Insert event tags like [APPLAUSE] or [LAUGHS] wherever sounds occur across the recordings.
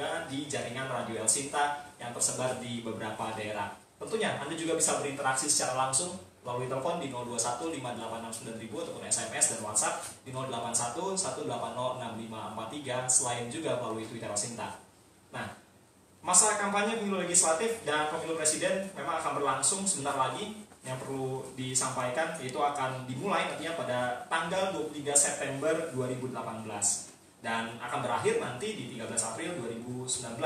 juga di jaringan Radio El Sinta yang tersebar di beberapa daerah. Tentunya Anda juga bisa berinteraksi secara langsung melalui telepon di 021 5869000 ataupun SMS dan WhatsApp di 081 1806543 selain juga melalui Twitter Sinta. Nah, masa kampanye pemilu legislatif dan pemilu presiden memang akan berlangsung sebentar lagi yang perlu disampaikan yaitu akan dimulai nantinya pada tanggal 23 September 2018 dan akan berakhir nanti di 13 April 2019.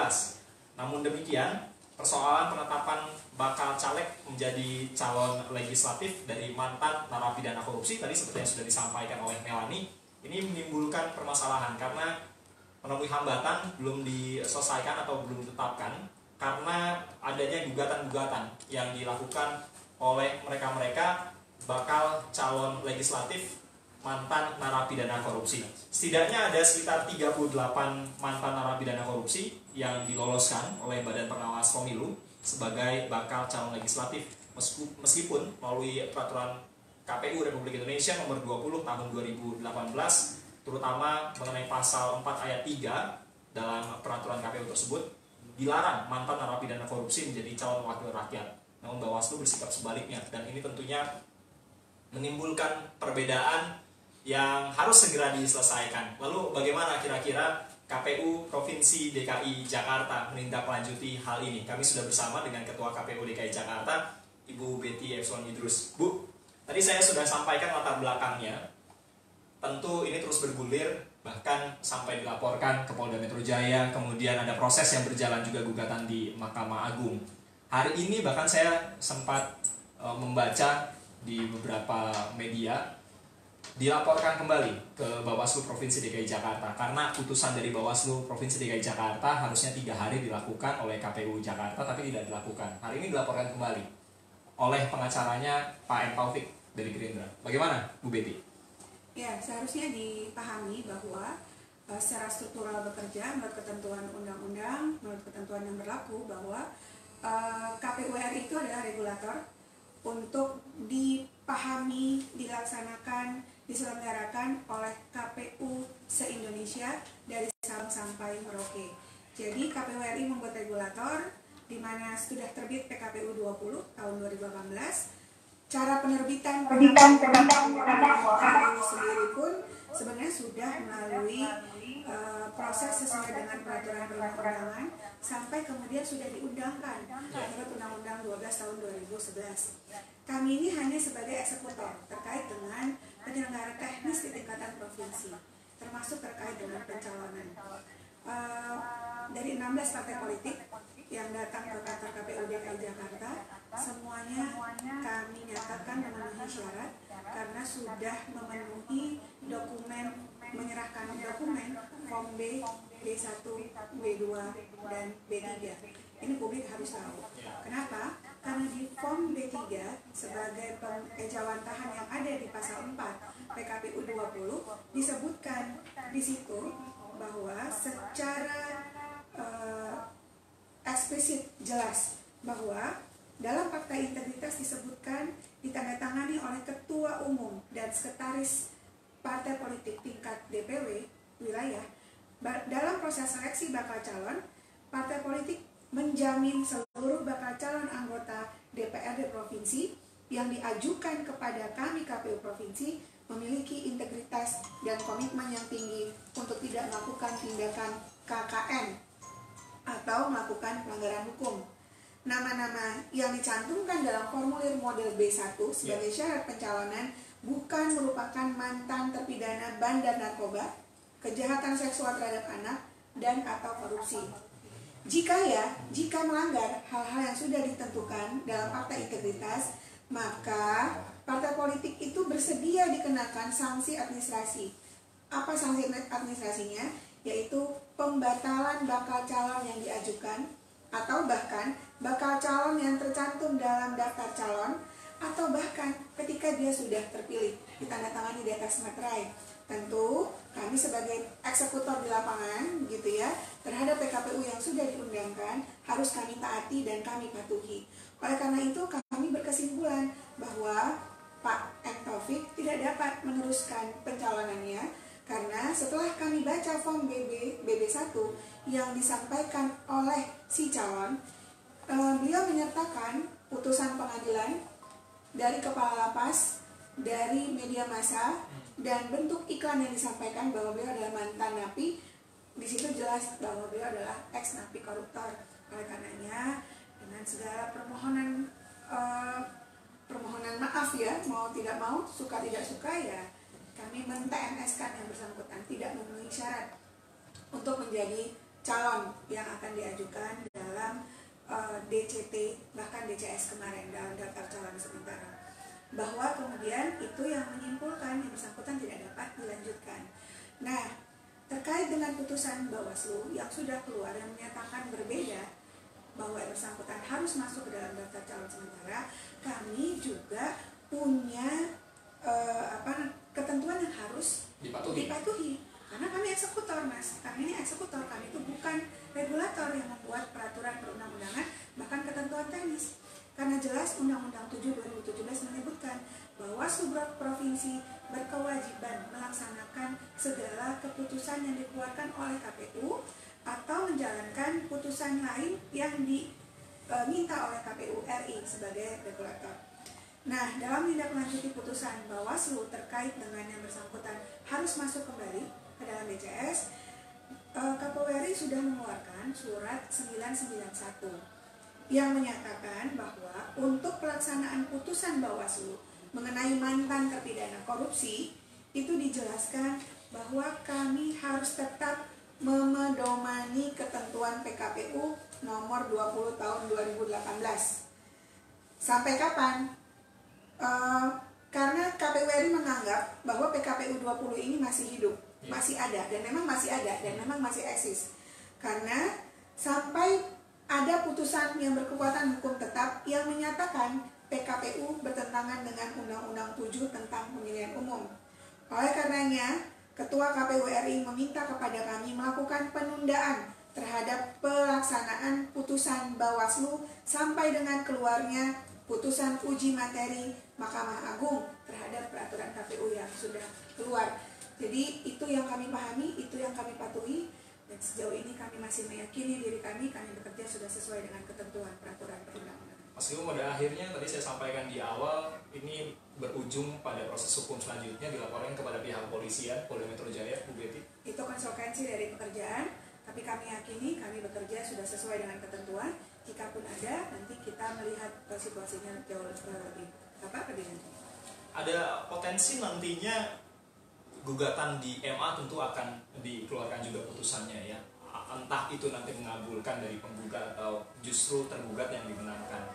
Namun demikian, persoalan penetapan bakal caleg menjadi calon legislatif dari mantan narapidana korupsi tadi seperti yang sudah disampaikan oleh Melani ini menimbulkan permasalahan karena menemui hambatan belum diselesaikan atau belum ditetapkan karena adanya gugatan-gugatan yang dilakukan oleh mereka-mereka bakal calon legislatif mantan narapidana korupsi. Setidaknya ada sekitar 38 mantan narapidana korupsi yang diloloskan oleh Badan Pengawas Pemilu sebagai bakal calon legislatif meskipun melalui peraturan KPU Republik Indonesia nomor 20 tahun 2018 terutama mengenai pasal 4 ayat 3 dalam peraturan KPU tersebut dilarang mantan narapidana korupsi menjadi calon wakil rakyat. Namun Bawaslu bersikap sebaliknya dan ini tentunya menimbulkan perbedaan yang harus segera diselesaikan. Lalu bagaimana kira-kira KPU Provinsi DKI Jakarta menindaklanjuti hal ini? Kami sudah bersama dengan Ketua KPU DKI Jakarta, Ibu Betty Epson Idrus. Bu, tadi saya sudah sampaikan latar belakangnya. Tentu ini terus bergulir, bahkan sampai dilaporkan ke Polda Metro Jaya, kemudian ada proses yang berjalan juga gugatan di Mahkamah Agung. Hari ini bahkan saya sempat e, membaca di beberapa media dilaporkan kembali ke Bawaslu Provinsi DKI Jakarta karena putusan dari Bawaslu Provinsi DKI Jakarta harusnya tiga hari dilakukan oleh KPU Jakarta tapi tidak dilakukan. Hari ini dilaporkan kembali oleh pengacaranya Pak M. Taufik dari Gerindra. Bagaimana Bu Betty? Ya, seharusnya dipahami bahwa uh, secara struktural bekerja menurut ketentuan undang-undang, menurut ketentuan yang berlaku bahwa uh, KPU RI itu adalah regulator untuk dipahami, dilaksanakan, diselenggarakan oleh KPU se-Indonesia dari Sabang sampai Merauke. Jadi KPU RI membuat regulator di mana sudah terbit PKPU 20 tahun 2018. Cara penerbitan penerbitan KPU sendiri pun sebenarnya sudah melalui uh, proses sesuai dengan peraturan perundang-undangan sampai kemudian sudah diundangkan menurut Undang-Undang 12 tahun 2011. Kami ini hanya sebagai eksekutor terkait dengan penyelenggara teknis di tingkatan provinsi, termasuk terkait dengan pencalonan. Uh, dari 16 partai politik yang datang ke kantor KPU DKI Jakarta, semuanya kami nyatakan memenuhi syarat karena sudah memenuhi dokumen menyerahkan dokumen form B, B1, B2, dan B3. Ini publik harus tahu. Kenapa? Karena di form B3 sebagai pengejawantahan yang ada di pasal 4 PKPU 20 disebutkan di situ bahwa secara uh, eksplisit jelas bahwa dalam fakta integritas disebutkan ditandatangani oleh ketua umum dan sekretaris partai politik tingkat DPW wilayah dalam proses seleksi bakal calon partai politik menjamin seluruh bakal calon anggota DPRD provinsi yang diajukan kepada kami KPU provinsi memiliki integritas dan komitmen yang tinggi untuk tidak melakukan tindakan KKN atau melakukan pelanggaran hukum. Nama-nama yang dicantumkan dalam formulir model B1 sebagai ya. syarat pencalonan bukan merupakan mantan terpidana bandar narkoba, kejahatan seksual terhadap anak, dan atau korupsi. Jika ya, jika melanggar hal-hal yang sudah ditentukan dalam fakta integritas, maka partai politik itu bersedia dikenakan sanksi administrasi. Apa sanksi administrasinya? Yaitu pembatalan bakal calon yang diajukan atau bahkan bakal calon yang tercantum dalam daftar calon atau bahkan ketika dia sudah terpilih ditandatangani di atas materai tentu kami sebagai eksekutor di lapangan gitu ya terhadap PKPU yang sudah diundangkan harus kami taati dan kami patuhi. Oleh karena itu kami berkesimpulan bahwa Pak M. Taufik tidak dapat meneruskan pencalonannya Karena setelah kami baca form BB BB1 yang disampaikan oleh si calon, eh, beliau menyertakan putusan pengadilan dari kepala lapas, dari media massa, dan bentuk iklan yang disampaikan bahwa beliau adalah mantan napi. Di situ jelas bahwa beliau adalah ex napi koruptor. Oleh karenanya, dengan segala permohonan eh, permohonan maaf ya, mau tidak mau, suka tidak suka ya, kami men-TNS kan yang bersangkutan tidak memenuhi syarat untuk menjadi calon yang akan diajukan dalam eh, DCT bahkan DCS kemarin dalam daftar calon sementara bahwa kemudian itu yang menyimpulkan yang bersangkutan tidak dapat dilanjutkan. Nah, terkait dengan putusan Bawaslu yang sudah keluar yang menyatakan berbeda bahwa yang bersangkutan harus masuk ke dalam daftar calon sementara, kami juga punya eh, apa ketentuan yang harus Dipatuhi. dipatuhi karena kami eksekutor mas kami ini eksekutor kami itu bukan regulator yang membuat peraturan perundang-undangan bahkan ketentuan teknis karena jelas Undang-Undang 7 2017 menyebutkan bahwa subrok provinsi berkewajiban melaksanakan segala keputusan yang dikeluarkan oleh KPU atau menjalankan putusan lain yang diminta oleh KPU RI sebagai regulator. Nah, dalam menindaklanjuti putusan Bawaslu terkait dengan yang bersangkutan harus masuk kembali ke dalam DCS, eh, KPU RI sudah mengeluarkan surat 991 yang menyatakan bahwa untuk pelaksanaan putusan Bawaslu mengenai mantan terpidana korupsi itu dijelaskan bahwa kami harus tetap memedomani ketentuan PKPU nomor 20 tahun 2018. Sampai kapan? Eh, karena KPU RI menganggap bahwa PKPU 20 ini masih hidup, masih ada dan memang masih ada dan memang masih eksis. Karena sampai ada putusan yang berkekuatan hukum tetap yang menyatakan PKPU bertentangan dengan Undang-Undang 7 tentang pemilihan umum. Oleh karenanya, Ketua KPU RI meminta kepada kami melakukan penundaan terhadap pelaksanaan putusan Bawaslu sampai dengan keluarnya putusan uji materi Mahkamah Agung terhadap peraturan KPU yang sudah keluar. Jadi itu yang kami pahami, itu yang kami patuhi dan sejauh ini kami masih meyakini diri kami kami bekerja sudah sesuai dengan ketentuan peraturan perundang-undangan. Meskipun pada akhirnya tadi saya sampaikan di awal ini berujung pada proses hukum selanjutnya dilaporkan kepada pihak kepolisian Polda Metro Jaya, Bu Betty. Itu konsekuensi dari pekerjaan, tapi kami yakini kami bekerja sudah sesuai dengan ketentuan. Jika pun ada, nanti kita melihat situasinya jauh lebih apa lebih. Ada potensi nantinya gugatan di MA tentu akan dikeluarkan juga putusannya ya. Entah itu nanti mengabulkan dari penggugat atau justru tergugat yang dimenangkan.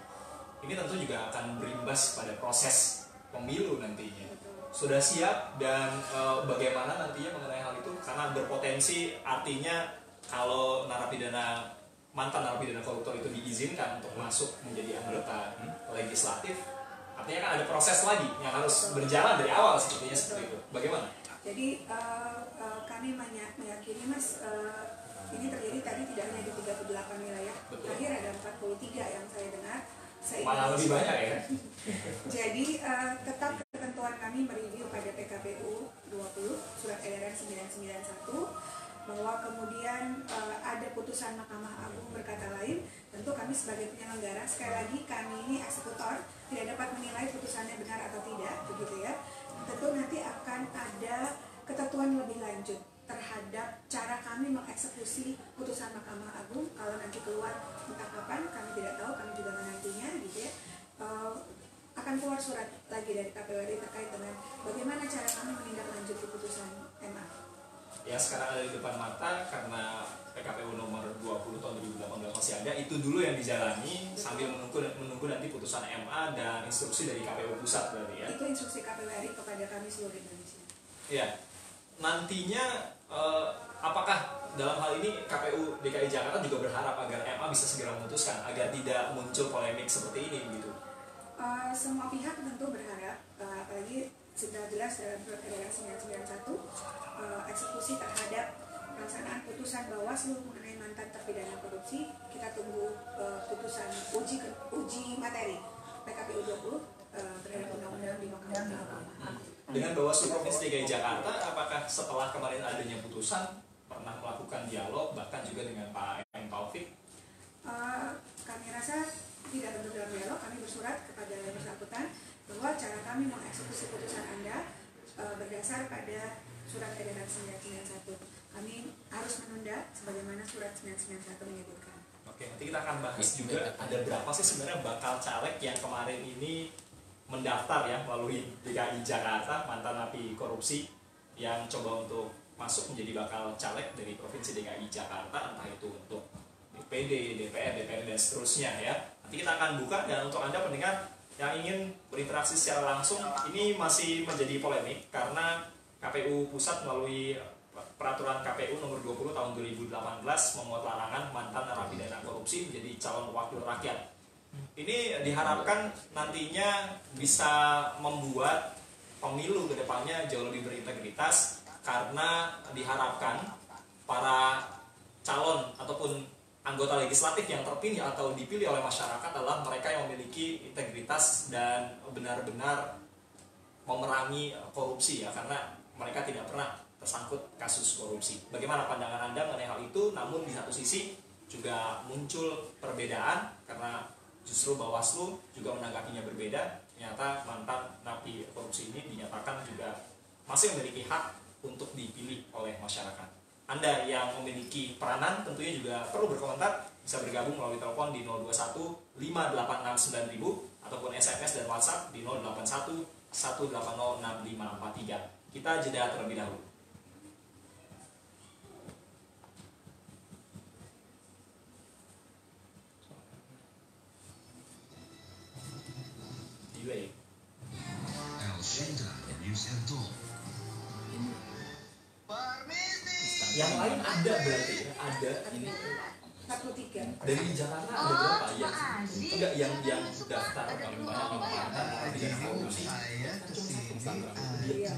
Ini tentu juga akan berimbas pada proses pemilu nantinya. Sudah siap dan eh, bagaimana nantinya mengenai hal itu karena berpotensi artinya kalau narapidana mantan narapidana koruptor itu diizinkan untuk masuk menjadi anggota legislatif artinya kan ada proses lagi yang harus berjalan dari awal sepertinya seperti itu bagaimana Jadi eh, eh, kami meyakini mas eh, ini terjadi tadi tidak hanya di 38 wilayah, terakhir ada 43 yang saya dengar. Se- malah lebih banyak ya [LAUGHS] Jadi eh, tetap ketentuan kami mereview pada PKPU 20 surat edaran 991 bahwa kemudian eh, ada putusan Mahkamah Agung berkata lain, tentu kami sebagai penyelenggara sekali lagi kami ini eksekutor tidak dapat menilai putusannya benar atau tidak, begitu ya. Tentu nanti akan ada ketentuan lebih lanjut terhadap cara kami mengeksekusi putusan Mahkamah Agung kalau nanti keluar entah kapan kami tidak tahu kami juga menantinya gitu ya Eh, akan keluar surat lagi dari KPU terkait dengan bagaimana cara kami menindaklanjuti putusan MA. Ya sekarang ada di depan mata karena PKPU nomor 20 tahun 2018 masih ada itu dulu yang dijalani sambil menunggu menunggu nanti putusan MA dan instruksi dari KPU pusat berarti ya. Itu instruksi KPU RI kepada kami seluruh Indonesia. ya nantinya eh, apakah dalam hal ini KPU DKI Jakarta juga berharap agar MA bisa segera memutuskan agar tidak muncul polemik seperti ini gitu Eh, semua pihak tentu berharap, eh, apalagi sudah jelas dalam surat edaran 991 eh, eksekusi terhadap pelaksanaan putusan Bawaslu mengenai mantan terpidana korupsi. Kita tunggu eh, putusan uji uji materi PKPU 20 eh, terhadap undang-undang di Mahkamah Agung. dengan Bawaslu Provinsi DKI Jakarta apakah setelah kemarin adanya putusan pernah melakukan dialog bahkan juga dengan Pak M. Taufik? Eh, kami rasa tidak bentuk dalam dialog, kami bersurat kepada yang bersangkutan bahwa cara kami mengeksekusi putusan Anda eh, berdasar pada surat edaran 991. Kami harus menunda sebagaimana surat 991 menyebutkan. Oke, nanti kita akan bahas juga ada berapa sih sebenarnya bakal caleg yang kemarin ini mendaftar ya melalui DKI Jakarta mantan napi korupsi yang coba untuk masuk menjadi bakal caleg dari provinsi DKI Jakarta entah itu untuk DPD, DPR, DPR dan seterusnya ya. Nanti kita akan buka dan untuk anda pendengar yang ingin berinteraksi secara langsung ini masih menjadi polemik karena KPU pusat melalui peraturan KPU nomor 20 tahun 2018 memuat larangan mantan narapidana korupsi menjadi calon wakil rakyat. Ini diharapkan nantinya bisa membuat pemilu ke depannya jauh lebih berintegritas karena diharapkan para calon ataupun anggota legislatif yang terpilih atau dipilih oleh masyarakat adalah mereka yang memiliki integritas dan benar-benar memerangi korupsi ya karena mereka tidak pernah tersangkut kasus korupsi. Bagaimana pandangan Anda mengenai hal itu? Namun di satu sisi juga muncul perbedaan karena justru Bawaslu juga menanggapinya berbeda. Ternyata mantan napi korupsi ini dinyatakan juga masih memiliki hak untuk dipilih oleh masyarakat. Anda yang memiliki peranan tentunya juga perlu berkomentar bisa bergabung melalui telepon di 021 5869 ataupun SMS dan WhatsApp di 081 180 6543. Kita jeda terlebih dahulu. Yang lain ada berarti ya? ada ini. 43. dari Jakarta ada berapa? Ya? Enggak yang yang daftar paling banyak yang mantan narapidana korupsi. Saya ke sini Iya.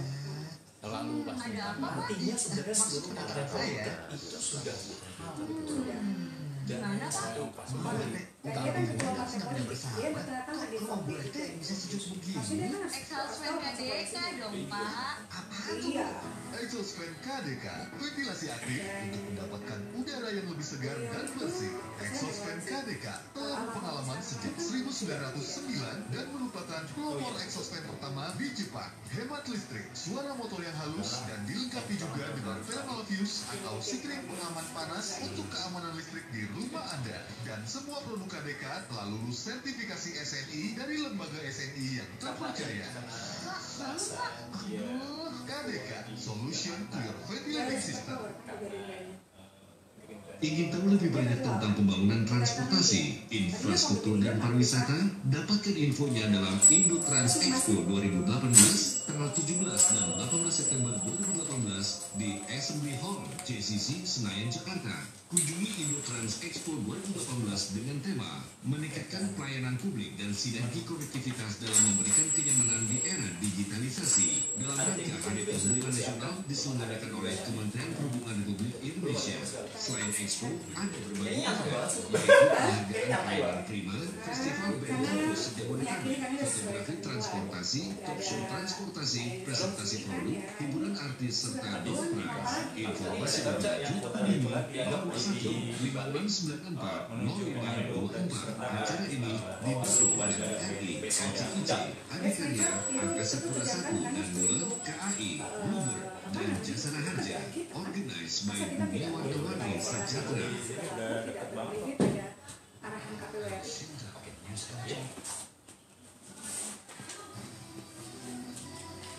lalu pas Artinya sebenarnya seluruh partai politik itu sudah Sudah. dan satu pas Partai politik. Dia bertanda di Kok berarti bisa sejuk begini? kan Exhaustion KDK dong pak Apaan Iya. Exosfen KDK, ventilasi aktif untuk mendapatkan udara yang lebih segar dan bersih. Exosfen KDK telah berpengalaman sejak 1909 dan merupakan pelopor exosfen pertama di Jepang. Hemat listrik, suara motor yang halus, dan dilengkapi juga dengan thermal fuse atau sikring pengaman panas untuk keamanan listrik di rumah Anda. Dan semua produk KDK telah lulus sertifikasi SNI dari lembaga SNI yang terpercaya. KDK, Solution to your ventilating system. Ingin tahu lebih banyak tentang pembangunan transportasi, infrastruktur dan pariwisata? Dapatkan infonya dalam Indo Trans Expo 2018 tanggal 17 dan 18 September 2018 di Assembly Hall JCC Senayan Jakarta. Kunjungi Indo Trans Expo 2018 dengan tema meningkatkan pelayanan publik dan sinergi konektivitas dalam memberikan kenyamanan di era digitalisasi. Dalam rangka Hari Perhubungan Nasional diselenggarakan oleh Kementerian Perhubungan Republik Indonesia. Selain Expo, ada berbagai event, yaitu penghargaan pelayanan prima, festival band kampus Jabodetabek, fotografi transportasi, talk show transportasi, presentasi produk, hiburan artis serta door prize. Informasi lebih lanjut hubungi 51 5694 0524. Acara ini didukung oleh RI, KCIC, Adikarya, Angkasa Pura 1 dan Mula, KAI, Bluebird, dan Jasara Harja. Organized by Bumi Warna-Warni pada arahan KPU RI.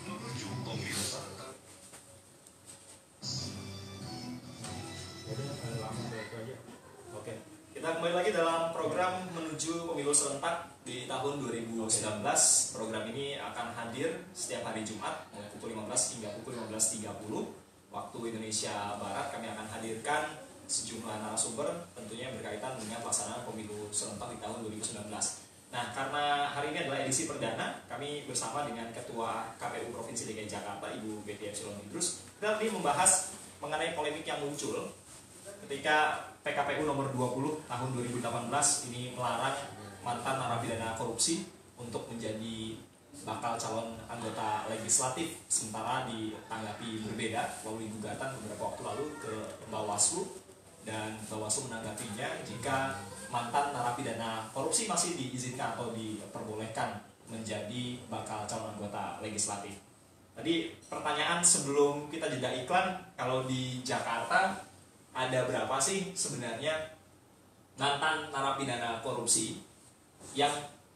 Menuju pemilu Kita kembali lagi dalam program menuju pemilu serentak di tahun 2019. Program ini akan hadir setiap hari Jumat mulai pukul 15 hingga pukul 15.30 waktu Indonesia Barat. Kami akan hadirkan sejumlah narasumber tentunya berkaitan dengan pelaksanaan pemilu serentak di tahun 2019. Nah, karena hari ini adalah edisi perdana, kami bersama dengan Ketua KPU Provinsi DKI Jakarta, Ibu Betty Epsilon Idrus, kita membahas mengenai polemik yang muncul ketika PKPU nomor 20 tahun 2018 ini melarang mantan narapidana korupsi untuk menjadi bakal calon anggota legislatif sementara ditanggapi berbeda melalui gugatan beberapa waktu lalu ke Bawaslu dan Bawaslu menanggapinya jika mantan narapidana korupsi masih diizinkan atau diperbolehkan menjadi bakal calon anggota legislatif. Tadi pertanyaan sebelum kita jeda iklan, kalau di Jakarta ada berapa sih sebenarnya mantan narapidana korupsi yang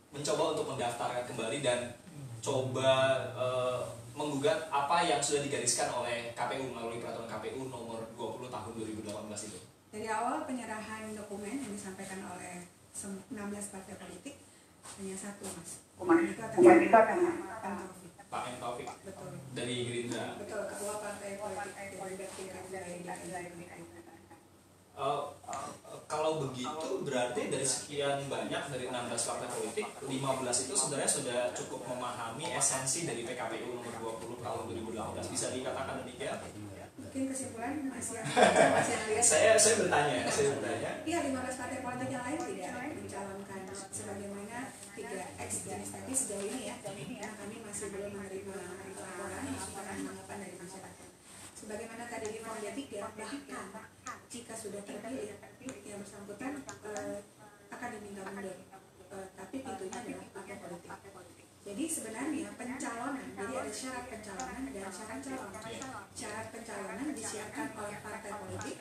mencoba untuk mendaftarkan kembali dan coba eh, menggugat apa yang sudah digariskan oleh KPU melalui peraturan KPU nomor 20 tahun 2018 itu. Dari awal penyerahan dokumen yang disampaikan oleh sem- 16 partai politik hanya satu mas. Itu atas nama Pak M. Taufik Betul. dari Gerindra. Betul, ketua partai politik Gerindra wilayah DKI. Eh, eh, kalau begitu berarti dari sekian banyak dari 16 partai politik 15 itu sebenarnya sudah cukup memahami esensi dari PKPU nomor 20 tahun 2018 bisa dikatakan demikian Mungkin kesimpulan masih [LAUGHS] lihat. saya saya bertanya saya bertanya Iya, 15 partai politik yang lain tidak mencalonkan sebagaimana tiga X jenis tadi sejauh ini ya. Nah, kami masih belum menerima laporan dan tanggapan dari masyarakat. Sebagaimana tadi di Form 3 bahkan jika sudah terpilih yang bersangkutan eh, akan diminta mundur. Eh, tapi pintunya adalah partai politik. Jadi sebenarnya pencalonan, jadi ada syarat pencalonan dan syarat calon. Syarat pencalonan disiapkan oleh partai politik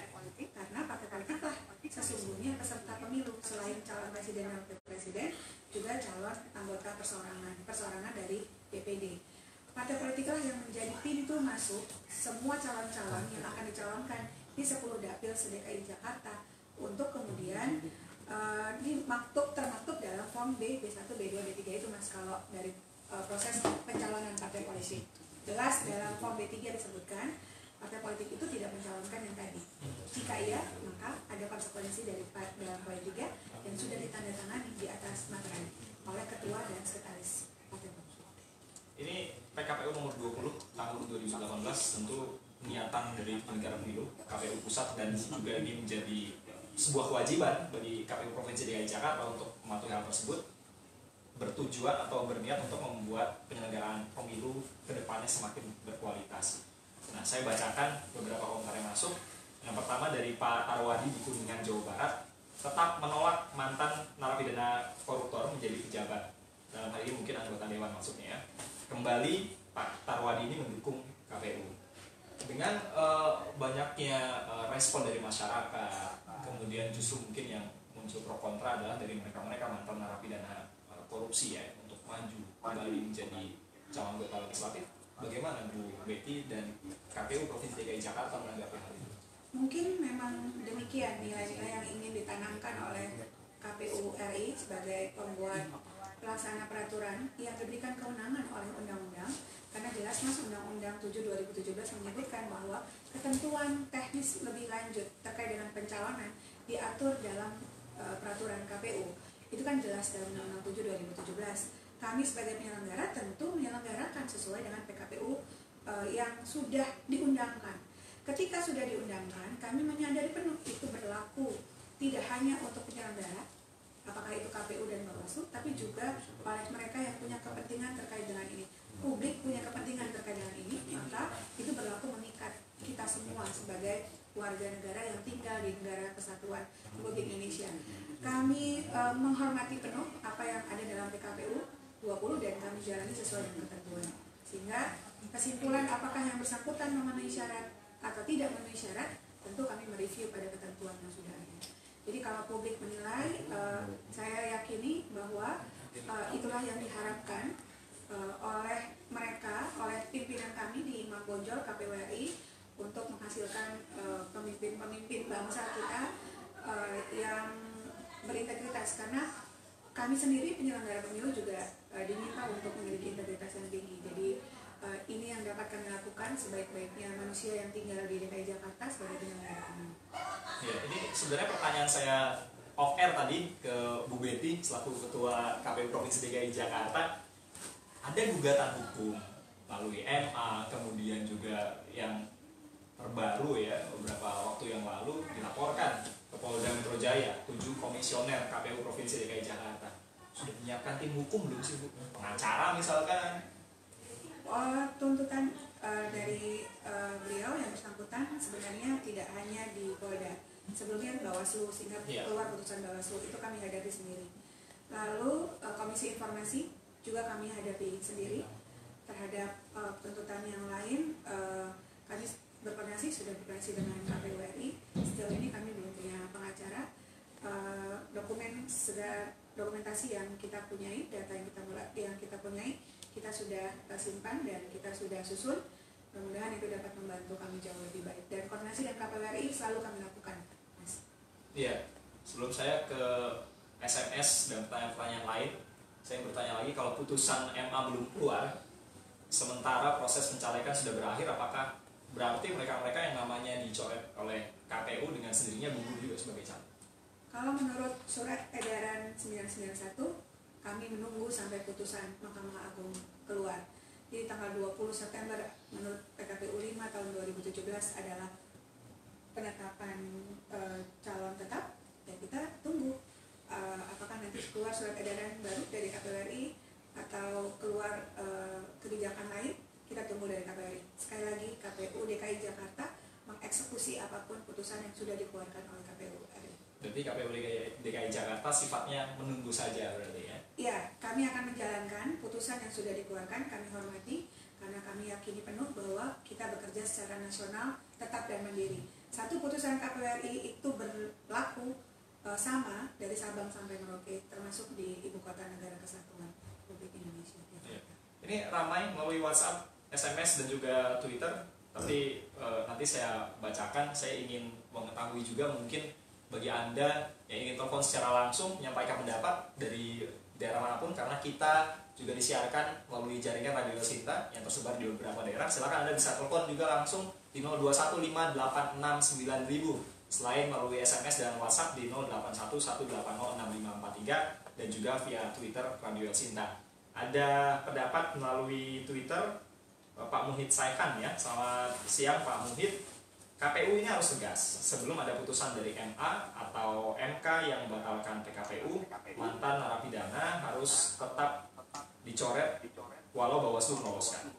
karena partai politik lah sesungguhnya peserta pemilu selain calon presiden dan wakil presiden juga calon anggota perseorangan perseorangan dari DPD. Partai politik lah yang menjadi pintu masuk semua calon-calon yang akan dicalonkan di 10 dapil sedekai Jakarta untuk kemudian eh, dimaktub termaktub dalam form B, B1, B2, B3 itu mas kalau dari eh, proses pencalonan partai politik. Jelas dalam form B3 disebutkan partai politik itu tidak mencalonkan yang tadi. Jika iya, maka ada konsekuensi dari dalam poin 3 yang sudah ditandatangani di atas materai oleh ketua dan sekretaris. Ini PKPU nomor 20 tahun 2018 tentu niatan dari penyelenggara pemilu KPU pusat dan juga ini menjadi sebuah kewajiban bagi KPU Provinsi DKI Jakarta untuk mematuhi hal tersebut bertujuan atau berniat untuk membuat penyelenggaraan pemilu ke depannya semakin berkualitas. Nah, saya bacakan beberapa komentar yang masuk. Yang pertama dari Pak Tarwadi di Kuningan, Jawa Barat, tetap menolak mantan narapidana koruptor menjadi pejabat. Dalam hal ini mungkin anggota dewan maksudnya ya. Kembali Pak Tarwadi ini mendukung KPU. Dengan eh, banyaknya eh, respon dari masyarakat, kemudian justru mungkin yang muncul pro kontra adalah dari mereka-mereka mantan narapidana eh, korupsi ya untuk maju kembali menjadi calon anggota legislatif. Bagaimana Bu Betty dan KPU Provinsi DKI Jakarta menanggapi hal itu? Mungkin memang demikian nilai-nilai yang ingin ditanamkan oleh KPU RI sebagai pembuat pelaksana peraturan yang diberikan kewenangan oleh undang-undang karena jelas mas undang-undang 7 2017 menyebutkan bahwa ketentuan teknis lebih lanjut terkait dengan pencalonan diatur dalam eh, peraturan KPU itu kan jelas dalam undang-undang 7 2017 kami sebagai penyelenggara tentu menyelenggarakan sesuai dengan PKPU eh, yang sudah diundangkan. Ketika sudah diundangkan, kami menyadari penuh itu berlaku. Tidak hanya untuk penyelenggara, apakah itu KPU dan Bawaslu, tapi juga oleh mereka yang punya kepentingan terkait dengan ini. Publik punya kepentingan terkait dengan ini, maka itu berlaku mengikat kita semua sebagai warga negara yang tinggal di negara kesatuan Republik Indonesia. Kami eh, menghormati penuh apa yang ada dalam PKPU 20 dan kami jalani sesuai dengan ketentuan. Sehingga kesimpulan apakah yang bersangkutan memenuhi syarat atau tidak memenuhi syarat, tentu kami mereview pada ketentuan yang sudah. Jadi kalau publik menilai, eh, saya yakini bahwa eh, itulah yang diharapkan eh, oleh mereka, oleh pimpinan kami di Mambonjol KPWRI untuk menghasilkan pemimpin-pemimpin bangsa kita eh, yang berintegritas karena kami sendiri penyelenggara pemilu juga eh, diminta untuk memiliki integritas yang tinggi. Jadi eh, ini yang dapat kami lakukan sebaik-baiknya manusia yang tinggal di DKI Jakarta sebagai penyelenggara pemilu. Ya, ini sebenarnya pertanyaan saya off air tadi ke Bu Betty selaku Ketua KPU Provinsi DKI Jakarta. Ada gugatan hukum melalui MA, kemudian juga yang terbaru ya beberapa waktu yang lalu dilaporkan ke Polda Metro Jaya tujuh komisioner KPU Provinsi DKI Jakarta sudah menyiapkan tim hukum belum sih bu pengacara misalkan Oh, tuntutan eh, dari eh, beliau yang bersangkutan sebenarnya tidak hanya di Polda. Sebelumnya Bawaslu sehingga Iya. keluar putusan Bawaslu itu kami hadapi sendiri. Lalu eh, Komisi Informasi juga kami hadapi sendiri terhadap eh, tuntutan yang lain. eh, kami berkoordinasi sudah berkoordinasi dengan KPU RI. Sejauh ini kami belum punya pengacara. Eh, dokumen sudah dokumentasi yang kita punyai, data yang kita yang kita punyai kita sudah eh, simpan dan kita sudah susun. Mudah-mudahan itu dapat membantu kami jauh lebih baik. Dan koordinasi dengan KPU RI selalu kami lakukan. Mas. Iya, sebelum saya ke SMS dan pertanyaan-pertanyaan lain, saya bertanya lagi kalau putusan MA belum keluar, sementara proses pencalekan sudah berakhir, apakah berarti mereka-mereka yang namanya dicoret oleh KPU dengan sendirinya gugur juga sebagai caleg? Kalau menurut surat edaran 991, kami menunggu sampai putusan Mahkamah Agung keluar. Jadi tanggal 20 September menurut PKPU 5 tahun 2017 adalah penetapan eh, calon tetap ya kita tunggu eh, apakah nanti keluar surat edaran baru dari KPU RI atau keluar eh, kebijakan lain kita tunggu dari KPU RI. Sekali lagi KPU DKI Jakarta mengeksekusi apa pun putusan yang sudah dikeluarkan oleh. Berarti KPU DKI, DKI Jakarta sifatnya menunggu saja berarti ya? Ya, kami akan menjalankan putusan yang sudah dikeluarkan, kami hormati karena kami yakini penuh bahwa kita bekerja secara nasional, tetap dan mandiri. Satu putusan KPU RI itu berlaku eh, sama dari Sabang sampai Merauke, termasuk di ibu kota negara kesatuan Republik Indonesia. Iya. Ini ramai melalui WhatsApp, SMS dan juga Twitter. Tapi eh, nanti saya bacakan. Saya ingin mengetahui juga mungkin bagi anda yang ingin telepon secara langsung menyampaikan pendapat dari daerah mana pun karena kita juga disiarkan melalui jaringan Radio Sinta yang tersebar di beberapa daerah. Silakan anda bisa telepon juga langsung di 0215869000 selain melalui SMS dan WhatsApp di 0811806543 dan juga via Twitter Radio Sinta. Ada pendapat melalui Twitter Pak Muhid Saihan ya. Selamat siang Pak Muhid. KPU ini harus tegas sebelum ada putusan dari MA atau MK yang membatalkan PKPU, mantan narapidana harus tetap dicoret walau Bawaslu meloloskan.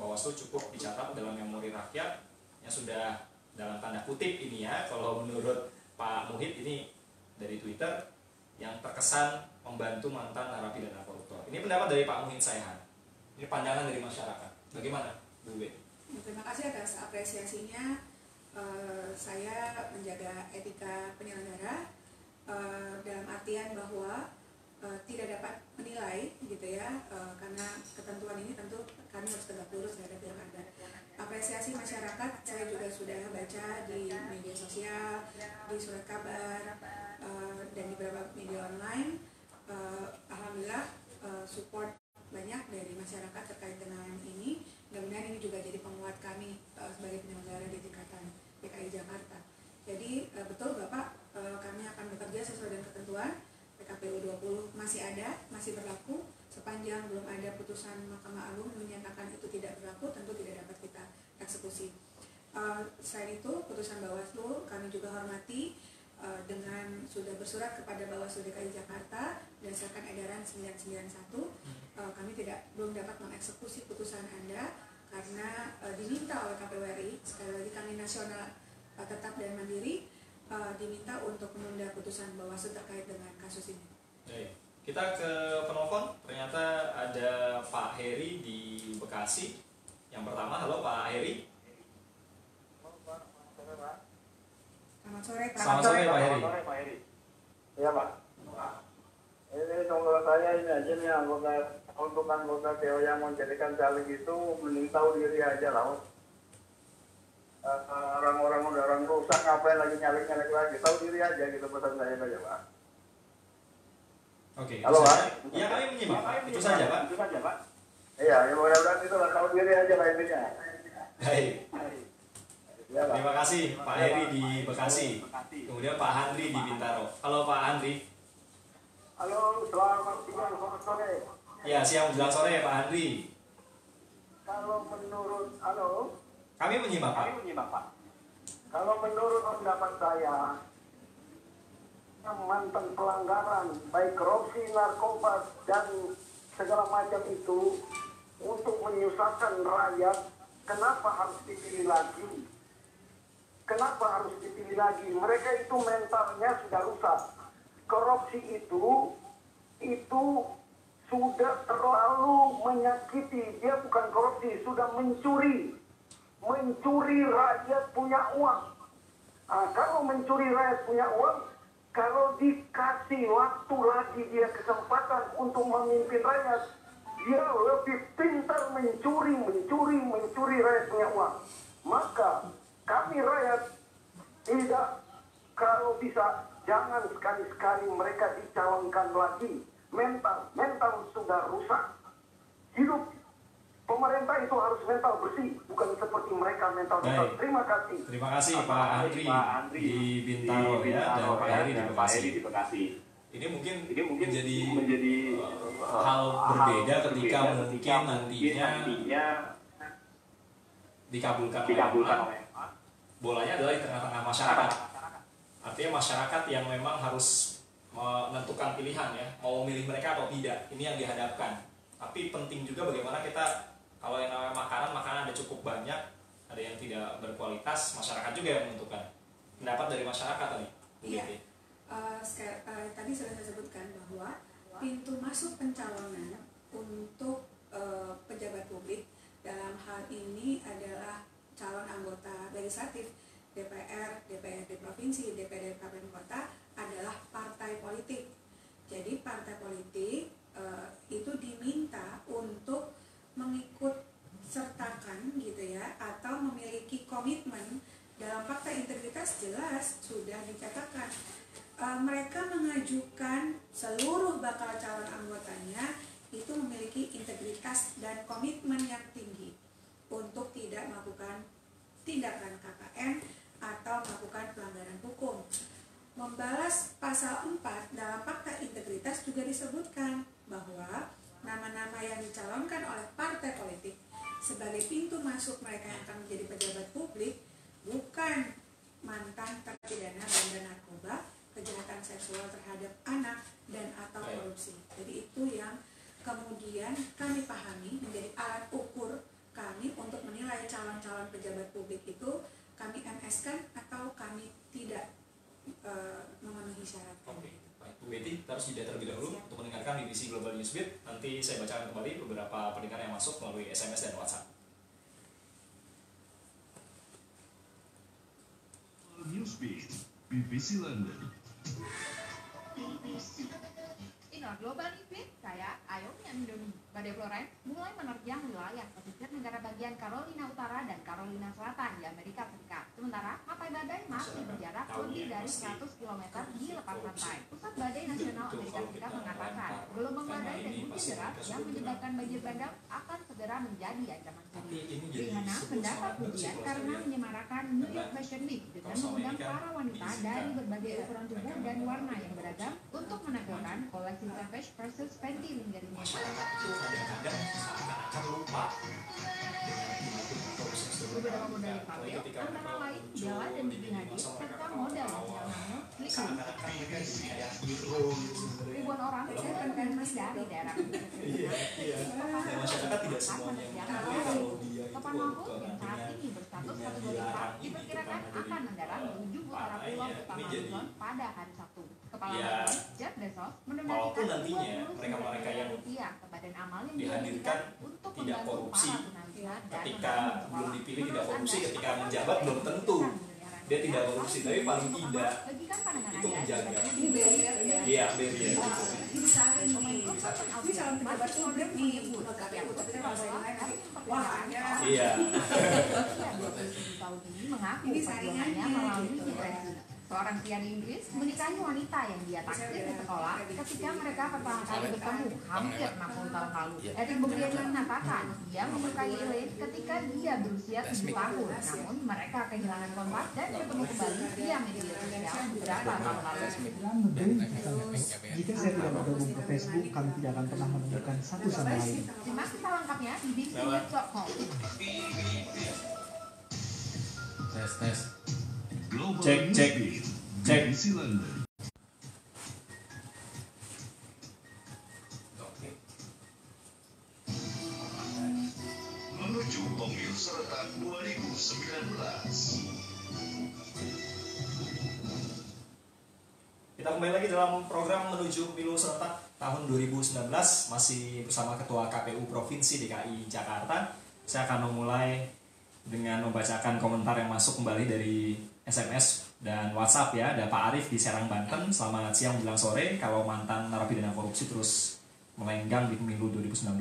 Bawaslu cukup dicatat dalam memori rakyat yang sudah dalam tanda kutip ini ya, kalau menurut Pak Muhid ini dari Twitter yang terkesan membantu mantan narapidana koruptor. Ini pendapat dari Pak Muhid Saihan. Ini pandangan dari masyarakat. Bagaimana, Bu Ben? Terima kasih atas apresiasinya. Eh, saya menjaga etika penyelenggara eh, dalam artian bahwa eh, tidak dapat menilai gitu ya eh, karena ketentuan ini tentu kami harus tegak lurus terhadap yang ada. Apresiasi masyarakat saya juga sudah baca di media sosial, di surat kabar eh, dan di beberapa media online. Eh, Alhamdulillah eh, support banyak dari masyarakat terkait dengan ini. Mudah-mudahan ini juga jadi penguat kami eh, sebagai penyelenggara di tingkatan DKI Jakarta. Jadi eh, betul Bapak, eh, kami akan bekerja sesuai dengan ketentuan PKPU 20 masih ada, masih berlaku sepanjang belum ada putusan Mahkamah Agung menyatakan itu tidak berlaku, tentu tidak dapat kita eksekusi. Eh, selain itu, putusan Bawaslu kami juga hormati eh, dengan sudah bersurat kepada Bawaslu DKI Jakarta berdasarkan edaran 991 eh, kami tidak belum dapat mengeksekusi putusan Anda karena eh, diminta oleh KPU RI sekali lagi kami nasional eh, tetap dan mandiri eh, diminta untuk menunda putusan Bawaslu terkait dengan kasus ini. Baik. Kita ke penelpon. Ternyata ada Pak Heri di Bekasi. Yang pertama, halo Pak Heri. Selamat sore Pak. Selamat sore Pak Heri. Iya Pak. Ini kalau saya ini aja nih anggota untuk anggota TO yang menjadikan caleg itu mending tahu diri aja lah. Eh, Orang-orang udah orang rusak ngapain lagi nyalek-nyalek lagi tahu diri aja gitu pesan saya aja Pak. Oke. Halo, Pak. saja. Iya, kami menyimak. Itu saja Pak. Itu saja Pak. Iya, ya mudah-mudahan itu lah tahu diri aja lah intinya. Baik. Iya Pak. Terima kasih Pak Heri di Bekasi. Kemudian Pak Handri di Bintaro. Halo Pak Handri. Halo, selamat siang, selamat sore. Ya, siang menjelang sore Pak Handri. Kalau menurut, halo, Kami menyimak Pak. menyimak Pak. Kalau menurut pendapat saya, mantan pelanggaran baik korupsi, narkoba dan segala macam itu untuk menyusahkan rakyat, kenapa harus dipilih lagi? Kenapa harus dipilih lagi? Mereka itu mentalnya sudah rusak. Korupsi itu itu sudah terlalu menyakiti. Dia bukan korupsi, sudah mencuri. Mencuri rakyat punya uang. Ah, kalau mencuri rakyat punya uang, kalau dikasih waktu lagi dia kesempatan untuk memimpin rakyat, dia lebih pintar mencuri, mencuri, mencuri rakyat punya uang. Maka kami rakyat tidak kalau bisa jangan sekali-sekali mereka dicalonkan lagi. Mental, mental sudah rusak. Hidup pemerintah itu harus mental bersih, bukan seperti mereka mental rusak. Terima kasih. Terima kasih Pak Andri, Pak Andri di Bintaro, ya dan Pak Heri di dan Pak Bekasi. Heri di Bekasi. Ini mungkin Ini mungkin menjadi menjadi uh, hal berbeda ketika berbeda mungkin ketika nantinya nantinya dikabulkan, dikabulkan oleh oleh bolanya adalah di tengah-tengah masyarakat. Artinya masyarakat yang memang harus menentukan pilihan ya, mau memilih mereka atau tidak. Ini yang dihadapkan. Tapi penting juga bagaimana kita kalau yang namanya makanan, makanan ada cukup banyak, ada yang tidak berkualitas, masyarakat juga yang menentukan. Pendapat dari masyarakat tadi. Iya. Eh, sekal- eh, tadi sudah saya sebutkan bahwa pintu masuk pencalonan untuk eh, pejabat publik dalam hal ini adalah calon anggota legislatif DPR, DPRD provinsi, DPRD kabupaten kota adalah partai politik. Jadi partai politik eh, itu diminta untuk mengikut sertakan gitu ya atau memiliki komitmen dalam fakta integritas jelas sudah dicatatkan Uh, mereka mengajukan seluruh bakal calon anggotanya itu memiliki integritas dan komitmen yang tinggi untuk tidak melakukan tindakan KKN atau melakukan pelanggaran hukum. Membalas pasal 4 dalam fakta integritas juga disebutkan bahwa nama-nama yang dicalonkan oleh partai politik sebagai pintu masuk mereka yang akan menjadi pejabat publik bukan mantan terpidana bandar narkoba, kejahatan seksual terhadap anak dan atau korupsi. Jadi itu yang kemudian kami pahami menjadi alat ukur kami untuk menilai calon-calon pejabat publik itu kami MS kan atau kami tidak eh, memenuhi syarat. Oke, baik. Bu Betty, kita harus jeda terlebih dahulu untuk mendengarkan BBC Global Newsbeat. Nanti saya bacakan kembali beberapa pendengar yang masuk melalui SMS dan WhatsApp. Newsbeat, BBC London. Inilah Global Newsbeat, saya Ayomi Amidoni. Badai Florence mulai menerjang wilayah pesisir negara bagian Carolina Utara dan Carolina Selatan di Amerika Serikat. Sementara, mapai badai masih berjarak lebih dari 100 km di lepas pantai. Pusat Badai Nasional Amerika Serikat mengatakan, gelombang badai dan hujan deras yang menyebabkan banjir bandang akan segera menjadi ancaman serius. Rihanna mendapat pujian karena menyemarakan New York Fashion Week dengan mengundang para wanita dari berbagai ukuran tubuh dan warna yang beragam untuk menampilkan koleksi Savage versus Fenty lingerie kadang-kadang seakan-akan lupa Beberapa tampil ketika antara lain Bella dan masa mereka serta ketawa. namanya. Ribuan orang dan masih dari daerah Iya, iya. Masyarakat tidak semuanya kalau dia Topan Mahfud yang saat ini berstatus kategori dilarang 4 ini diperkirakan akan mendarat menuju utara pulau utama pada hari Sabtu. Kepala Badan Jeff Bezos walaupun nantinya 29 mereka-mereka yang yang dihadirkan tidak korupsi. Ketika belum dipilih tidak korupsi, ketika menjabat belum tentu dia tidak korupsi, tapi paling tidak itu menjaga. ya. Iya, barrier gitu. Ada. Iya. tahun ini mengaku Ini perjuangannya saringannya, melalui. Seorang pria di Inggris menikahi wanita yang dia taksir di sekolah ketika mereka pertama kali bertemu hampir 60 tahun lalu. Eric Bugliani mengatakan dia menyukai Elaine ketika dia berusia 7 tahun. Namun mereka kehilangan kontak dan bertemu kembali via media sosial beberapa tahun lalu. Jika saya tidak bergabung ke Facebook, kami tidak akan pernah menemukan satu sama lain. Simak kisah lengkapnya di bbc.com. Tes tes cek cek cek menuju pemilu serentak 2019. Kita kembali lagi dalam program menuju pemilu serentak tahun 2019 masih bersama Ketua KPU Provinsi DKI Jakarta. Saya akan memulai dengan membacakan komentar yang masuk kembali dari SMS dan WhatsApp ya. Ada Pak Arif di Serang Banten. Selamat siang menjelang sore. Kalau mantan narapidana korupsi terus melenggang di pemilu 2019,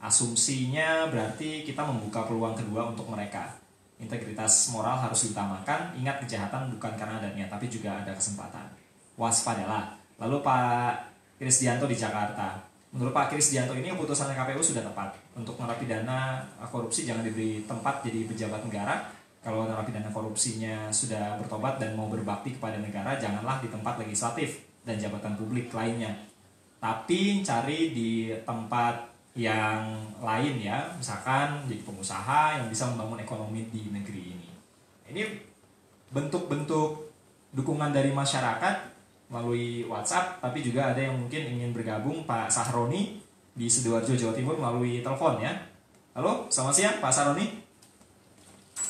asumsinya berarti kita membuka peluang kedua untuk mereka. Integritas moral harus diutamakan. Ingat kejahatan bukan karena adanya, tapi juga ada kesempatan waspadalah. Lalu Pak Krisdianto di Jakarta. Menurut Pak Krisdianto ini keputusan KPU sudah tepat. Untuk narapidana korupsi jangan diberi tempat jadi pejabat negara. Kalau narapidana korupsinya sudah bertobat dan mau berbakti kepada negara, janganlah di tempat legislatif dan jabatan publik lainnya. Tapi cari di tempat yang lain ya, misalkan jadi pengusaha yang bisa membangun ekonomi di negeri ini. Ini bentuk-bentuk dukungan dari masyarakat melalui WhatsApp, tapi juga ada yang mungkin ingin bergabung Pak Sahroni di Sidoarjo Jawa Timur melalui telepon ya. Halo, selamat siang Pak Sahroni.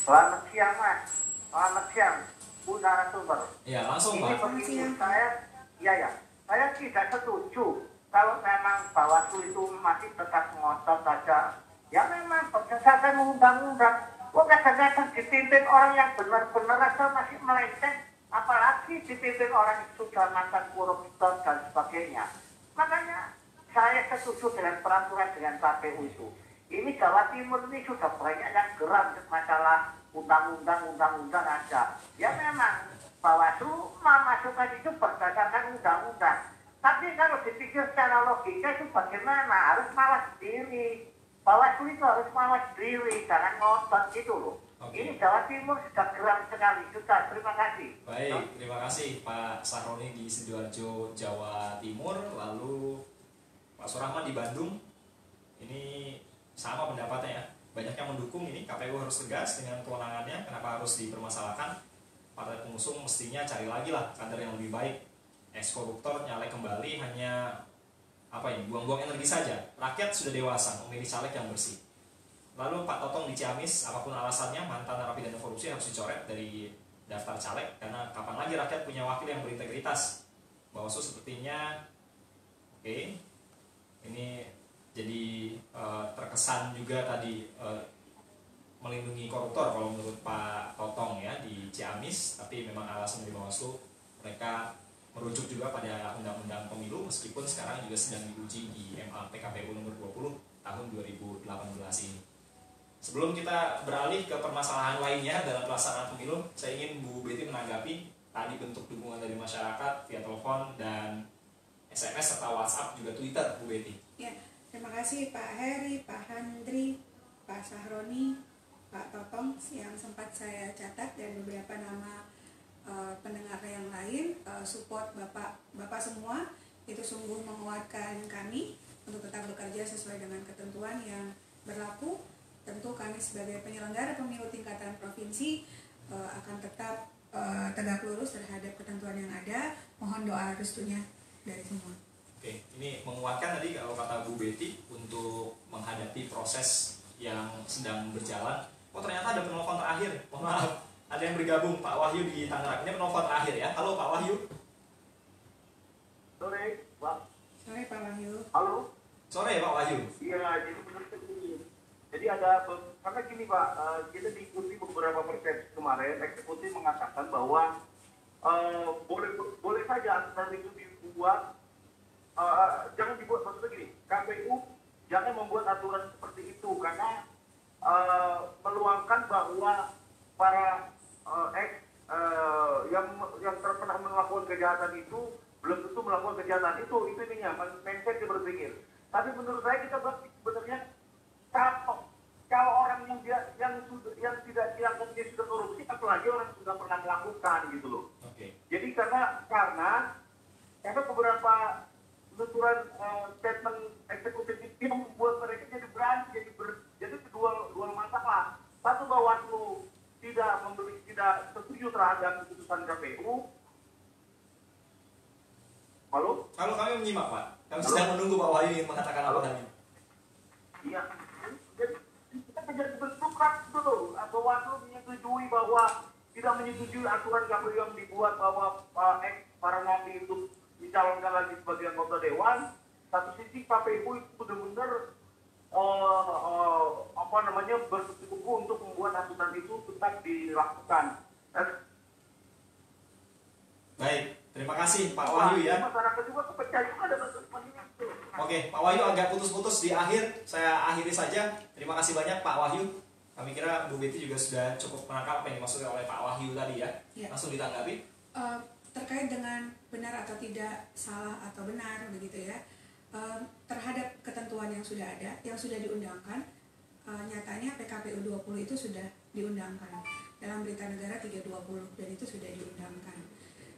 Selamat siang Mas, selamat siang Bu narasumber. Ya langsung Ini Pak. begini, saya, ya ya, saya tidak setuju kalau memang Bawaslu itu masih tetap ngotot saja. Ya memang berdasarkan undang-undang, kok kadang-kadang dipimpin orang yang benar-benar aja masih melenceng apalagi dipimpin orang yang sudah mantan koruptor dan sebagainya. Makanya saya setuju dengan peraturan dengan KPU itu. Ini Jawa Timur ini sudah banyak yang geram masalah undang-undang, undang-undang aja. Ya memang Bawaslu memasukkan itu berdasarkan undang-undang. Tapi kalau dipikir secara logika itu bagaimana? Harus mawas diri. Bawaslu itu harus mawas diri, jangan ngotot gitu loh. Oke. Ini Jawa Timur sudah geram sekali. Sudah, terima kasih. Baik, terima kasih Pak Sahroni di Sidoarjo, Jawa Timur. Lalu Pak Surahman di Bandung. Ini sama pendapatnya ya. Banyak yang mendukung ini KPU harus tegas dengan kewenangannya. Kenapa harus dipermasalahkan? Partai pengusung mestinya cari lagi lah kader yang lebih baik. Ex koruptor nyalek kembali hanya apa ini buang-buang energi saja. Rakyat sudah dewasa memilih caleg yang bersih. Lalu Pak Totong di Ciamis, apa pun alasannya mantan narapidana korupsi harus dicoret dari daftar caleg karena kapan lagi rakyat punya wakil yang berintegritas. Bawaslu sepertinya oke. Ini jadi eh, terkesan juga tadi eh, melindungi koruptor kalau menurut Pak Totong ya di Ciamis, tapi memang alasan dari Bawaslu mereka merujuk juga pada undang-undang pemilu meskipun sekarang juga sedang diuji di MA PKPU nomor 20 tahun 2018 ini. Sebelum kita beralih ke permasalahan lainnya dalam pelaksanaan pemilu, saya ingin Bu Betty menanggapi tadi bentuk dukungan dari masyarakat via telepon dan SMS serta WhatsApp juga Twitter Bu Betty. Ya, terima kasih Pak Heri, Pak Handri, Pak Sahroni, Pak Totong yang sempat saya catat dan beberapa nama eh, pendengar yang lain eh, support Bapak Bapak semua itu sungguh menguatkan kami untuk tetap bekerja sesuai dengan ketentuan yang berlaku. Tentu kami sebagai penyelenggara pemilu tingkatan provinsi eh, akan tetap tegak lurus terhadap ketentuan yang ada. Mohon doa restunya dari semua. Oke, ini menguatkan tadi kalau kata Bu Betty untuk menghadapi proses yang sedang berjalan. Oh ternyata ada penelpon terakhir. Mohon maaf, ada yang bergabung Pak Wahyu di Tangerang. Ini penelpon terakhir ya. Halo Pak Wahyu. Sore, Pak. Sore Pak Wahyu. Halo. Sore Pak Wahyu. Iya, jadi. Jadi ada karena gini Pak, eh, kita diikuti beberapa persepsi kemarin, eksekutif mengatakan bahwa eh, boleh boleh saja aturan itu dibuat, eh, jangan dibuat maksudnya gini, KPU jangan membuat aturan seperti itu karena eh, meluangkan bahwa para eh, ex eh, yang yang pernah melakukan kejahatan itu belum tentu melakukan kejahatan itu itu ininya mindset dia berpikir. Tapi menurut saya kita sebenarnya kalau kalau orang yang dia yang sudah yang tidak dianggap dia sudah korupsi apalagi orang yang sudah pernah melakukan gitu loh. Oke. Jadi karena karena karena beberapa tuturan eh, statement eksekutif itu membuat mereka jadi berani jadi ber, jadi dua dua masalah. Satu Bawaslu tidak memberi tidak setuju terhadap keputusan KPU. Halo? Kalau kami menyimak Pak, kami sedang menunggu Pak Wahyu ingin mengatakan apa tadi. Iya. Jadi kita bentukan betul atau Bawaslu menyetujui bahwa tidak menyetujui aturan KPU yang dibuat bahwa uh, para napi itu dicalonkan lagi sebagai anggota dewan. Satu sisi KPU itu benar-benar uh, uh, apa namanya bersikukuh untuk membuat aturan itu tetap dilakukan. Dan Baik, terima kasih Pak Wahyu ya. Masyarakat juga kepecah juga itu. Oke, Pak Wahyu agak putus-putus di akhir. Saya akhiri saja. Terima kasih banyak Pak Wahyu. Kami kira Bu Betty juga sudah cukup menangkap apa yang dimaksudkan oleh Pak Wahyu tadi ya. Ya. Langsung ditanggapi. Eh, terkait dengan benar atau tidak salah atau benar begitu ya. Terhadap ketentuan yang sudah ada yang sudah diundangkan eh, nyatanya PKPU 20 itu sudah diundangkan. Dalam berita negara 320 dan itu sudah diundangkan.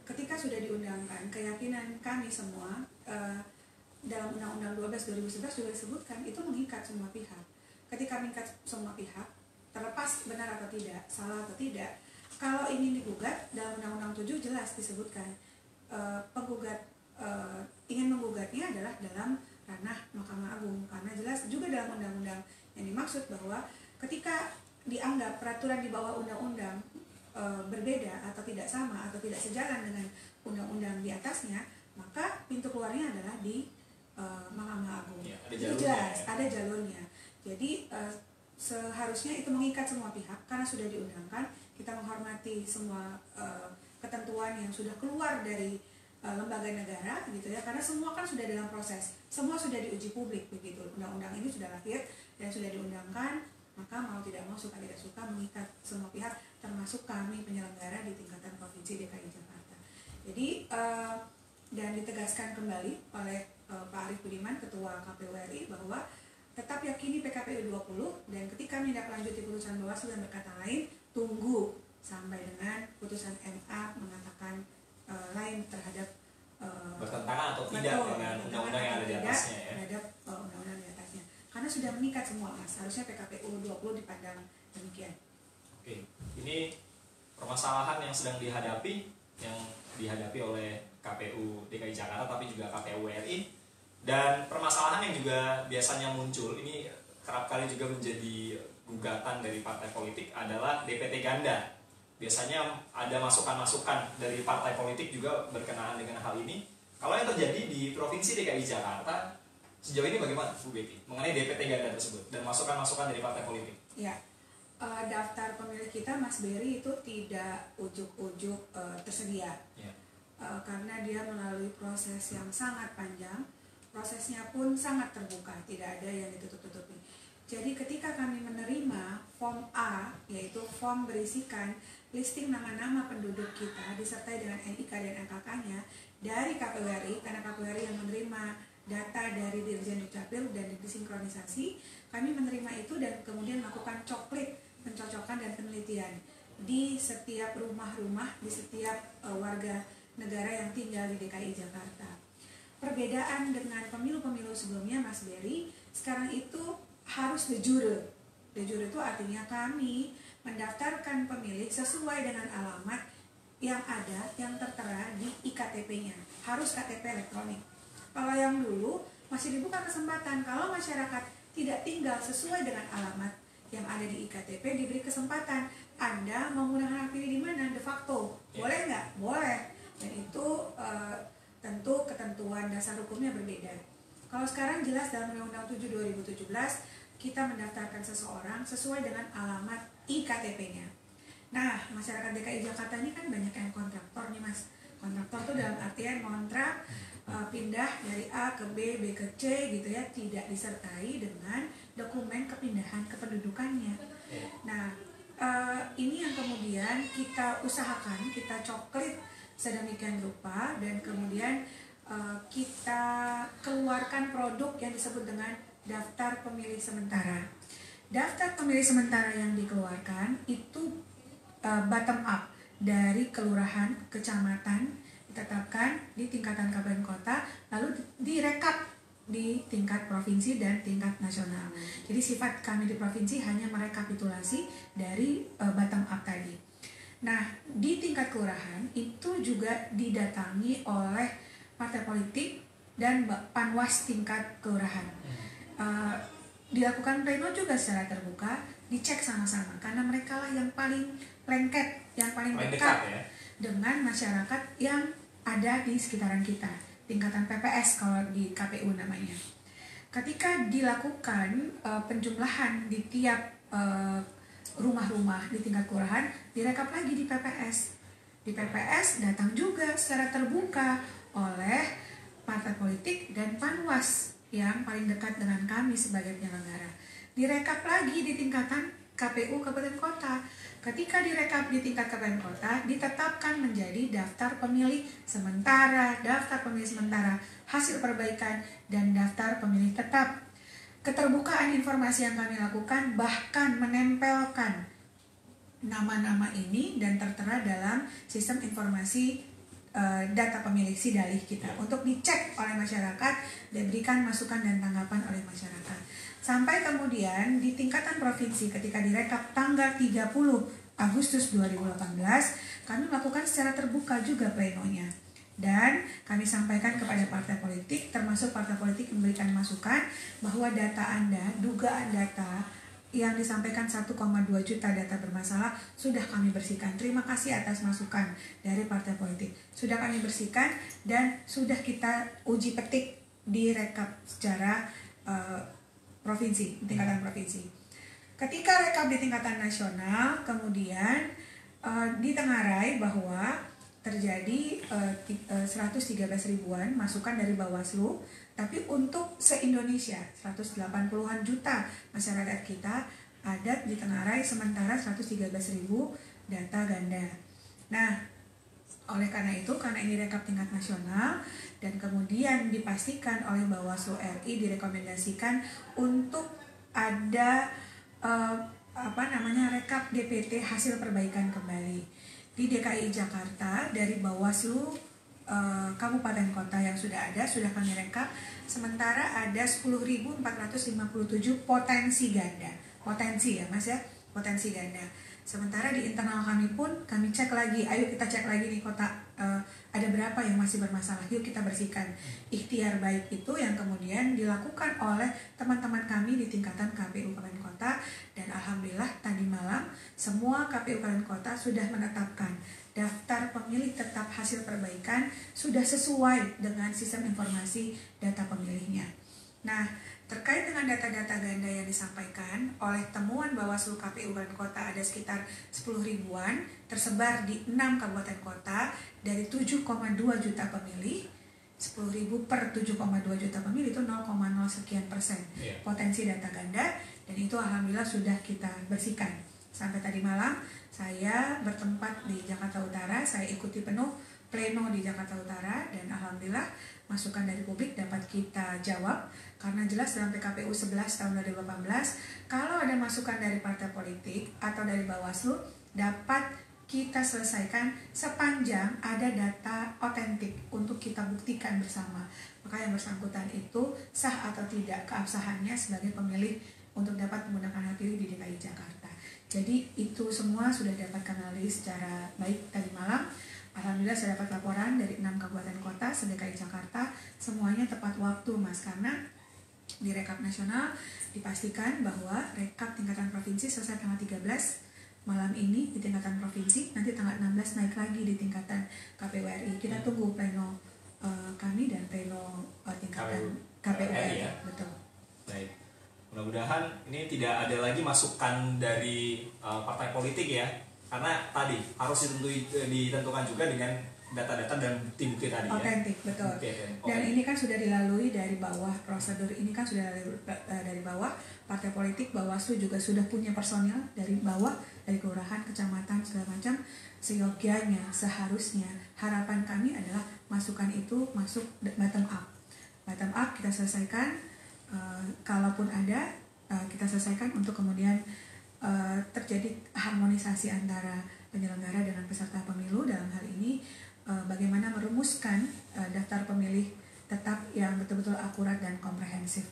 Ketika sudah diundangkan keyakinan kami semua eh, dalam Undang-Undang 12 2011 juga disebutkan itu mengikat semua pihak. Ketika mengikat semua pihak terlepas benar atau tidak salah atau tidak kalau ingin digugat dalam Undang-Undang 7 jelas disebutkan eh, penggugat eh, ingin menggugatnya adalah dalam ranah Mahkamah Agung. Karena jelas juga dalam undang-undang yang dimaksud bahwa ketika dianggap peraturan di bawah undang-undang eh, berbeda atau tidak sama atau tidak sejalan dengan undang-undang di atasnya maka pintu keluarnya adalah di eh, Mahkamah Agung. Ya, ada jalurnya jelas ya. ada jalurnya. Jadi eh, seharusnya itu mengikat semua pihak karena sudah diundangkan kita menghormati semua eh, ketentuan yang sudah keluar dari eh, lembaga negara gitu ya. Karena semua kan sudah dalam proses. Semua sudah diuji publik begitu. Undang-undang ini sudah lahir dan sudah diundangkan maka mau tidak mau suka tidak suka mengikat semua pihak termasuk kami penyelenggara di tingkatan provinsi DKI Jakarta. Jadi eh, dan ditegaskan kembali oleh eh, Pak Arief Budiman Ketua KPU RI bahwa tetap yakini PKPU 20 dan ketika menindaklanjuti putusan Bawaslu dan berkata lain tunggu sampai dengan putusan MA mengatakan eh, lain terhadap eh, Bertentangan atau tidak betul, dengan undang-undang yang ada di atasnya ya. terhadap eh, undang-undang di atasnya. Karena sudah mengikat semua mas. Harusnya PKPU 20 dipandang demikian. Oke, ini permasalahan yang sedang dihadapi yang dihadapi oleh KPU DKI Jakarta tapi juga KPU RI dan permasalahan yang juga biasanya muncul ini kerap kali juga menjadi gugatan dari partai politik adalah DPT ganda. Biasanya ada masukan-masukan dari partai politik juga berkenaan dengan hal ini. Kalau yang terjadi di Provinsi DKI Jakarta sejauh ini bagaimana Bu Betty mengenai DPT ganda tersebut dan masukan-masukan dari partai politik? Ya, eh, daftar pemilih kita Mas Berry itu tidak ujuk-ujuk eh, tersedia Ya. Eh, karena dia melalui proses yang sangat panjang, prosesnya pun sangat terbuka, tidak ada yang ditutup-tutupi. Jadi ketika kami menerima form A, yaitu form berisikan listing nama-nama penduduk kita disertai dengan NIK dan NKK-nya dari KPU RI, karena KPU RI yang menerima data dari Dirjen Dukcapil dan disinkronisasi, kami menerima itu dan kemudian melakukan coklit pencocokan dan penelitian di setiap rumah-rumah, di setiap eh, warga negara yang tinggal di DKI Jakarta. Perbedaan dengan pemilu-pemilu sebelumnya, Mas Berry, sekarang itu harus de jure. De jure itu artinya kami mendaftarkan pemilih sesuai dengan alamat yang ada, yang tertera di IKTP-nya. Harus KTP elektronik. Kalau yang dulu masih dibuka kesempatan kalau masyarakat tidak tinggal sesuai dengan alamat yang ada di IKTP diberi kesempatan Anda menggunakan hak pilih di mana de facto Ya. boleh nggak boleh dan itu eh, tentu ketentuan dasar hukumnya berbeda kalau sekarang jelas dalam Undang-Undang 7 2017 kita mendaftarkan seseorang sesuai dengan alamat IKTP-nya nah masyarakat DKI Jakarta ini kan banyak yang kontraktor nih mas. Kontraktor tuh dalam artian kontrak eh, pindah dari A ke B, B ke C gitu ya tidak disertai dengan dokumen kepindahan kependudukannya. Nah eh, ini yang kemudian kita usahakan kita coklit sedemikian rupa dan kemudian eh, kita keluarkan produk yang disebut dengan daftar pemilih sementara. Daftar pemilih sementara yang dikeluarkan itu eh, bottom up dari kelurahan, kecamatan ditetapkan di tingkatan kabupaten kota lalu direkap di tingkat provinsi dan tingkat nasional. Jadi sifat kami di provinsi hanya merekapitulasi dari eh, bottom up tadi. Nah, di tingkat kelurahan itu juga didatangi oleh partai politik dan panwas tingkat kelurahan. Eh, dilakukan pleno juga secara terbuka, dicek sama-sama karena mereka lah yang paling lengket, yang paling dekat dekat ya. dengan masyarakat yang ada di sekitaran kita, tingkatan PPS kalau di KPU namanya. Ketika dilakukan eh, penjumlahan di tiap eh, rumah-rumah di tingkat kelurahan, direkap lagi di PPS. Di PPS datang juga secara terbuka oleh partai politik dan panwas yang paling dekat dengan kami sebagai penyelenggara. Direkap lagi di tingkatan KPU Kabupaten Kota. Ketika direkap di tingkat kabupaten kota, ditetapkan menjadi daftar pemilih sementara, daftar pemilih sementara, hasil perbaikan, dan daftar pemilih tetap. Keterbukaan informasi yang kami lakukan bahkan menempelkan nama-nama ini dan tertera dalam sistem informasi eh, data pemilih sidalih kita. Untuk dicek oleh masyarakat dan diberikan masukan dan tanggapan oleh masyarakat. Sampai kemudian di tingkatan provinsi ketika direkap tanggal 30 Agustus 2018 kami melakukan secara terbuka juga plenonya. Dan kami sampaikan kepada partai politik termasuk partai politik memberikan masukan bahwa data Anda, dugaan data yang disampaikan 1,2 juta data bermasalah sudah kami bersihkan. Terima kasih atas masukan dari partai politik. Sudah kami bersihkan dan sudah kita uji petik di rekap secara eh, provinsi, tingkatan provinsi. Ketika rekap di tingkatan nasional, kemudian eh, ditengarai bahwa terjadi ti- eh, 113 ribuan masukan dari Bawaslu, tapi untuk se-Indonesia 180-an juta masyarakat kita adat ditengarai sementara 113 ribu data ganda. Nah, oleh karena itu, karena ini rekap tingkat nasional dan kemudian dipastikan oleh Bawaslu RI direkomendasikan untuk ada eh, apa namanya rekap DPT hasil perbaikan kembali di DKI Jakarta dari Bawaslu eh, kabupaten kota yang sudah ada sudah kami rekap. Sementara ada 10.457 potensi ganda. Potensi ya mas ya? Potensi ganda. Sementara di internal kami pun kami cek lagi. Ayo kita cek lagi nih kota eh, ada berapa yang masih bermasalah? Yuk kita bersihkan. Ikhtiar baik itu yang kemudian dilakukan oleh teman-teman kami di tingkatan KPU Kabupaten Kota. Dan alhamdulillah tadi malam semua KPU Kabupaten Kota sudah menetapkan daftar pemilih tetap hasil perbaikan sudah sesuai dengan sistem informasi data pemilihnya. Nah, terkait dengan data-data ganda yang disampaikan oleh temuan Bawaslu KPU Kabupaten Kota ada sekitar 10 ribuan tersebar di 6 kabupaten kota dari 7,2 juta pemilih 10 ribu per 7,2 juta pemilih itu 0,0 sekian persen Iya. potensi data ganda dan itu alhamdulillah sudah kita bersihkan sampai tadi malam saya bertempat di Jakarta Utara saya ikuti penuh pleno di Jakarta Utara dan alhamdulillah masukan dari publik dapat kita jawab karena jelas dalam PKPU 11 tahun 2018 kalau ada masukan dari partai politik atau dari Bawaslu dapat kita selesaikan sepanjang ada data otentik untuk kita buktikan bersama. Maka yang bersangkutan itu sah atau tidak keabsahannya sebagai pemilih untuk dapat menggunakan hak pilih di DKI Jakarta. Jadi itu semua sudah dapat kami secara baik tadi malam. Alhamdulillah saya dapat laporan dari 6 kabupaten kota se-DKI Jakarta semuanya tepat waktu Mas karena di rekap nasional dipastikan bahwa rekap tingkatan provinsi selesai tanggal 13 malam ini di tingkatan provinsi nanti tanggal 16 naik lagi di tingkatan KPU RI kita tunggu pleno eh, kami dan pleno eh, tingkatan KPU KPU RI ya. betul Baik. Mudah-mudahan ini tidak ada lagi masukan dari uh, partai politik ya. Karena tadi harus ditentui, ditentukan juga dengan data-data dan bukti-bukti tadi ya. otentik betul. Oke, oke. dan ini kan sudah dilalui dari bawah prosedur ini kan sudah dari, eh, dari bawah. Partai politik Bawaslu juga sudah punya personil dari bawah dari kelurahan kecamatan segala macam. Seyogianya seharusnya harapan kami adalah masukan itu masuk bottom up. Bottom up kita selesaikan eh, kalaupun ada eh, kita selesaikan untuk kemudian eh, terjadi harmonisasi antara penyelenggara dengan peserta pemilu dalam hal ini eh, bagaimana merumuskan eh, daftar pemilih tetap yang betul-betul akurat dan komprehensif.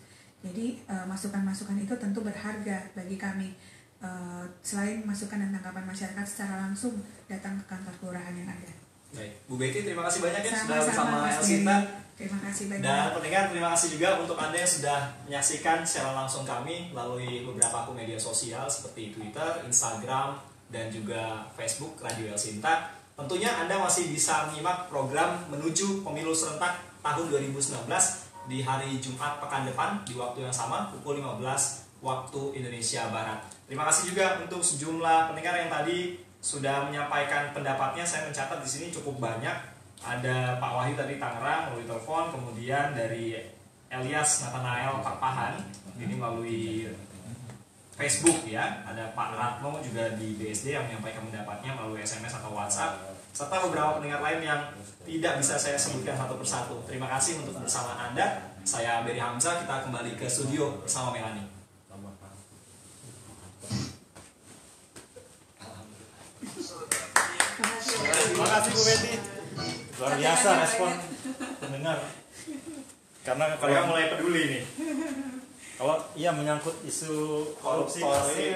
Jadi masukan-masukan itu tentu berharga bagi kami. Selain masukan dan tanggapan masyarakat secara langsung datang ke kantor kelurahan yang ada. Baik, Bu Betty terima kasih banyak ya sudah Sama-sama, bersama Elsita. Dery. Terima kasih banyak. Dan pendengar terima kasih juga untuk Anda yang sudah menyaksikan secara langsung kami melalui beberapa akun media sosial seperti Twitter, Instagram, dan juga Facebook Radio El Sinta. Tentunya Anda masih bisa menyimak program menuju pemilu serentak tahun 2019 di hari Jumat pekan depan di waktu yang sama pukul 15 waktu Indonesia Barat. Terima kasih juga untuk sejumlah pendengar yang tadi sudah menyampaikan pendapatnya. Saya mencatat di sini cukup banyak ada Pak Wahyu tadi Tangerang melalui telepon, kemudian dari Elias Nathanael Papahan ini melalui Facebook ya, ada Pak Ratno juga di BSD yang menyampaikan pendapatnya melalui SMS atau WhatsApp, serta beberapa pendengar lain yang tidak bisa saya sebutkan satu persatu. Terima kasih untuk bersamaan Anda. Saya Beri Hamzah, kita kembali ke studio bersama Melani. Terima kasih Bu Betty. Luar biasa respon pendengar. Karena Mereka kalau mulai peduli nih. kalau iya menyangkut isu korupsi Korupsi.